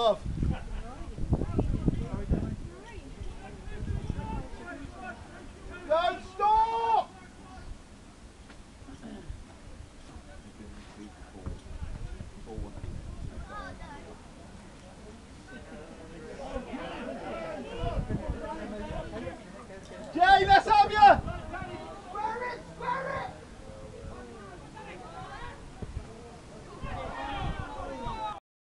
off.